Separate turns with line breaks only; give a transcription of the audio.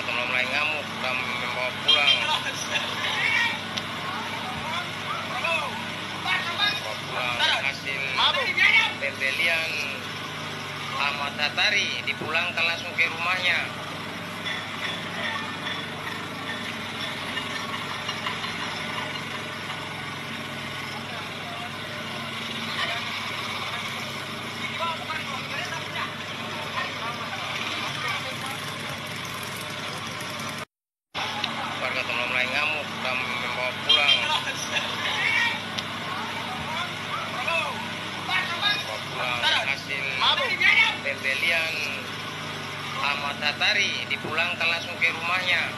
warga telah mulai ngamuk dan membawa pulang. Membawa pulang hasil pembelian Ahmad Hatari dipulangkan langsung ke rumahnya warga telah mulai ngamuk dan membawa pulang membawa pulang hasil pembelian Ahmad Hatari dipulangkan langsung ke rumahnya